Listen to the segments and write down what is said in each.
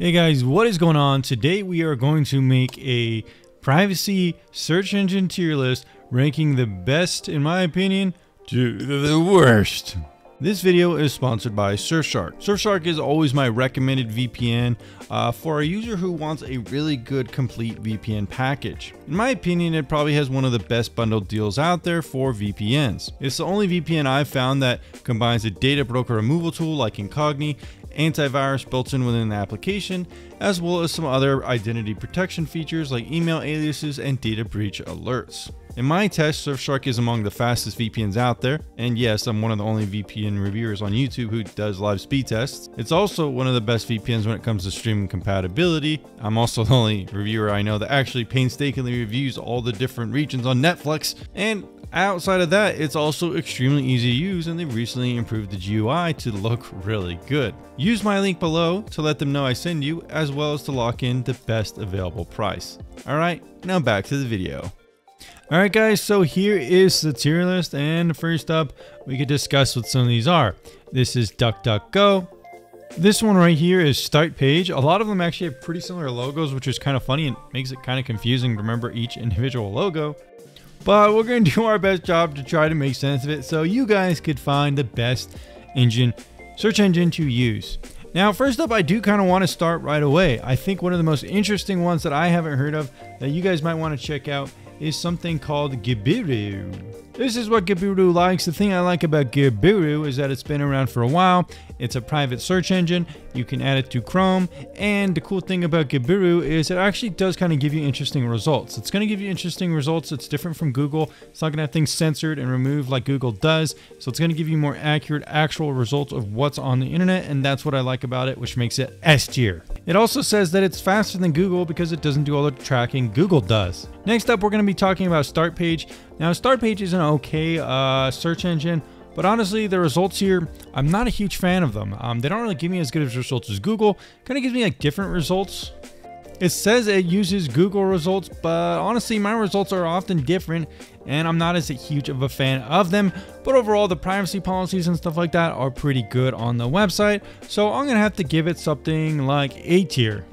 Hey guys, what is going on? Today we are going to make a privacy search engine tier list ranking the best, in my opinion, to the worst. This video is sponsored by Surfshark. Surfshark is always my recommended VPN uh, for a user who wants a really good complete VPN package. In my opinion, it probably has one of the best bundled deals out there for VPNs. It's the only VPN I've found that combines a data broker removal tool like Incogni antivirus built in within the application, as well as some other identity protection features like email aliases and data breach alerts. In my test, Surfshark is among the fastest VPNs out there, and yes, I'm one of the only VPN reviewers on YouTube who does live speed tests. It's also one of the best VPNs when it comes to streaming compatibility. I'm also the only reviewer I know that actually painstakingly reviews all the different regions on Netflix, and Outside of that, it's also extremely easy to use and they recently improved the GUI to look really good. Use my link below to let them know I send you as well as to lock in the best available price. Alright, now back to the video. Alright guys, so here is the tier list and first up we could discuss what some of these are. This is DuckDuckGo. This one right here is Start Page. A lot of them actually have pretty similar logos which is kind of funny and makes it kind of confusing to remember each individual logo. But we're going to do our best job to try to make sense of it so you guys could find the best engine, search engine to use. Now, first up, I do kind of want to start right away. I think one of the most interesting ones that I haven't heard of that you guys might want to check out is something called Gibiru. This is what Gibiru likes. The thing I like about Gibiru is that it's been around for a while. It's a private search engine. You can add it to Chrome. And the cool thing about Gibiru is it actually does kind of give you interesting results. It's going to give you interesting results. It's different from Google. It's not going to have things censored and removed like Google does. So it's going to give you more accurate, actual results of what's on the internet. And that's what I like about it, which makes it S tier. It also says that it's faster than Google because it doesn't do all the tracking Google does. Next up, we're going to be talking about Start Page. Now, Start Page is an okay uh, search engine, but honestly, the results here, I'm not a huge fan of them. Um, they don't really give me as good of results as Google. Kind of gives me like different results. It says it uses Google results, but honestly, my results are often different, and I'm not as huge of a fan of them. But overall, the privacy policies and stuff like that are pretty good on the website, so I'm gonna have to give it something like A tier.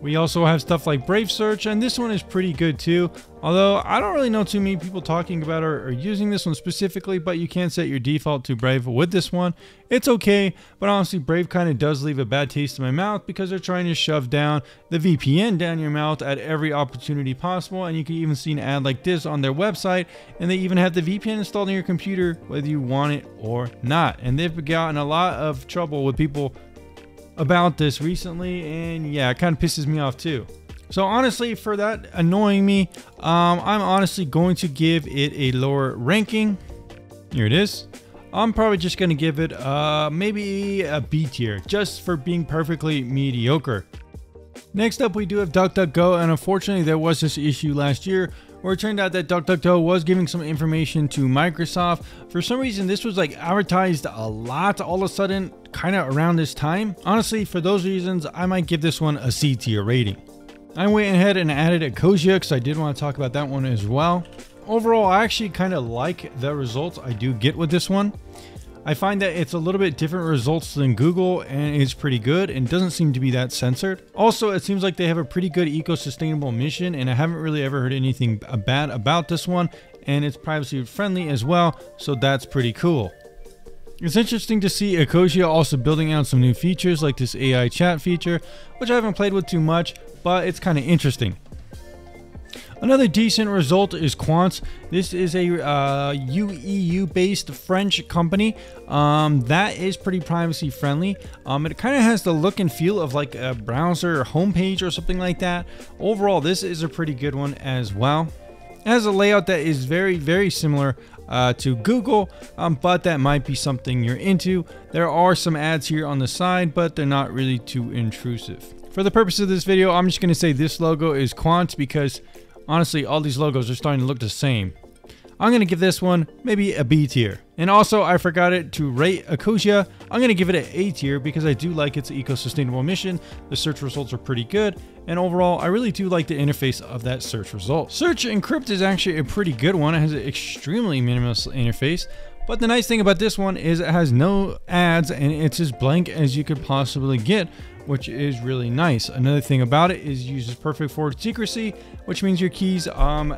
We also have stuff like Brave Search, and this one is pretty good too. Although I don't really know too many people talking about or, or, using this one specifically, but you can set your default to Brave with this one. It's okay, but honestly, Brave kind of does leave a bad taste in my mouth because they're trying to shove down the VPN down your mouth at every opportunity possible. And you can even see an ad like this on their website, and they even have the VPN installed on your computer, whether you want it or not. And they've gotten a lot of trouble with people about this recently, and yeah, it kind of pisses me off too. So honestly, for that annoying me, um, I'm honestly going to give it a lower ranking. Here it is. I'm probably just going to give it uh, maybe a B tier, just for being perfectly mediocre. Next up, we do have DuckDuckGo, and unfortunately, there was this issue last year where it turned out that DuckDuckGo was giving some information to Microsoft. For some reason, this was like advertised a lot all of a sudden, kind of around this time. Honestly, for those reasons, I might give this one a C tier rating. I went ahead and added Ecosia because I did want to talk about that one as well. Overall, I actually kind of like the results I do get with this one. I find that it's a little bit different results than Google and it's pretty good and doesn't seem to be that censored. Also, it seems like they have a pretty good eco-sustainable mission and I haven't really ever heard anything bad about this one and it's privacy friendly as well, so that's pretty cool. It's interesting to see Ecosia also building out some new features like this AI chat feature, which I haven't played with too much, but it's kind of interesting. Another decent result is Qwant. This is a uh, UEU-based French company um, that is pretty privacy friendly. Um, it kind of has the look and feel of like a browser homepage or something like that. Overall, this is a pretty good one as well. It has a layout that is very, very similar uh, to Google, um, but that might be something you're into. There are some ads here on the side, but they're not really too intrusive. For the purpose of this video, I'm just going to say this logo is Qwant because Honestly, all these logos are starting to look the same. I'm going to give this one maybe a B tier. And also, I forgot it to rate Ecosia. I'm going to give it an A tier because I do like its eco-sustainable mission. The search results are pretty good. And overall, I really do like the interface of that search result. Search Encrypt is actually a pretty good one. It has an extremely minimalist interface. But the nice thing about this one is it has no ads and it's as blank as you could possibly get, which is really nice. Another thing about it is it uses perfect forward secrecy, which means your keys um,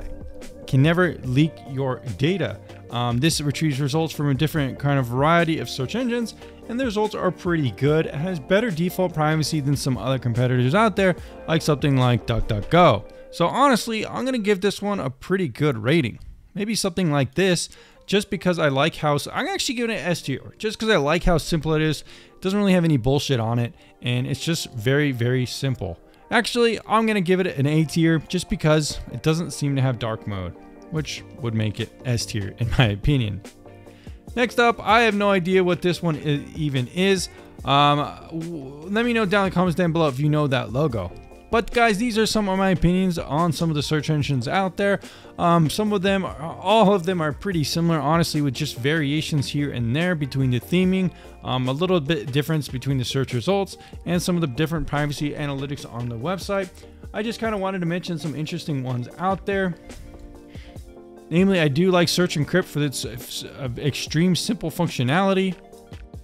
can never leak your data. Um, this retrieves results from a different kind of variety of search engines, and the results are pretty good. It has better default privacy than some other competitors out there, like something like DuckDuckGo. So honestly, I'm gonna give this one a pretty good rating. Maybe something like this, just because I like how I'm actually giving it S tier, just because I like how simple it is. Doesn't really have any bullshit on it, and it's just very, very simple. Actually, I'm gonna give it an A tier, just because it doesn't seem to have dark mode which would make it S tier in my opinion. Next up, I have no idea what this one even is. Um, let me know down in the comments down below if you know that logo. But guys, these are some of my opinions on some of the search engines out there. Um, some of them, all of them are pretty similar, honestly, with just variations here and there between the theming, um, a little bit difference between the search results, and some of the different privacy analytics on the website. I just kind of wanted to mention some interesting ones out there. Namely, I do like Search Encrypt for its extreme simple functionality.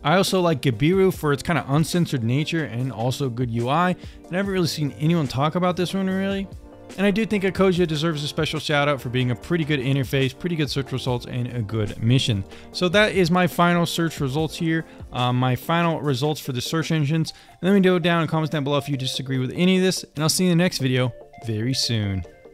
I also like Gibiru for its kind of uncensored nature and also good UI. I haven't really seen anyone talk about this one really. And I do think Ecosia deserves a special shout out for being a pretty good interface, pretty good search results, and a good mission. So that is my final search results here, um, my final results for the search engines. let me know down in the comments down below if you disagree with any of this, and I'll see you in the next video very soon.